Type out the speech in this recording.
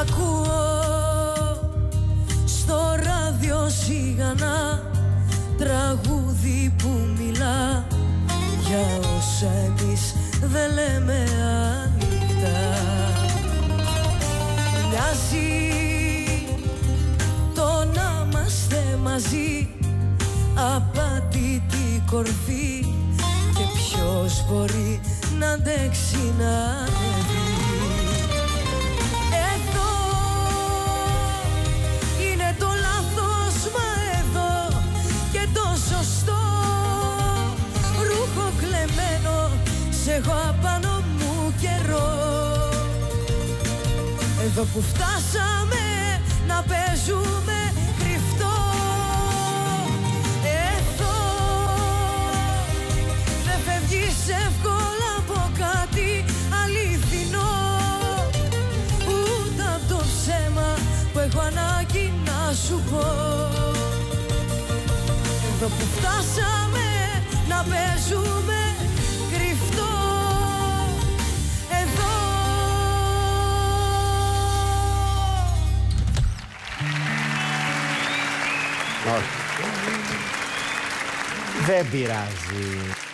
Ακούω στο ράδιο σιγανά τραγούδι που μιλά. Για όσα εμείς δεν λέμε ανοιχτά. Μοιάζει το να είμαστε μαζί απατητή κορφή. Και ποιος μπορεί να αντέξει να σε έχω απάνω μου καιρό. Εδώ που φτάσαμε να παίζουμε κρυφτό. Εδώ δεν φεύγεις εύκολα από κάτι αληθινό. Ούτε απ' το ψέμα που έχω ανάγκη να σου πω. Εδώ που φτάσαμε Ótimo. Vebirazi.